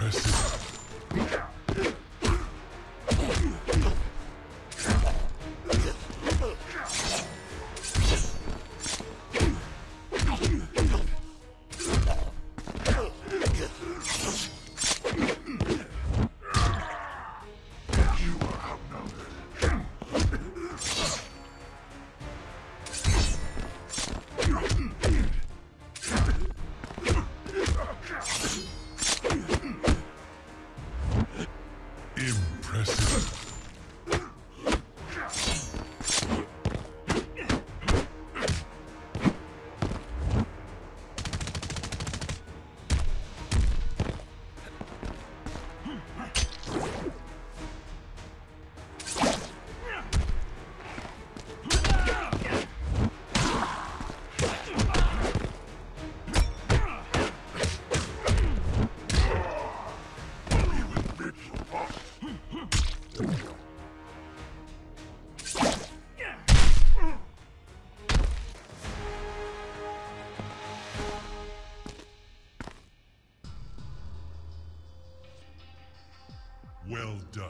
impressive. Well done.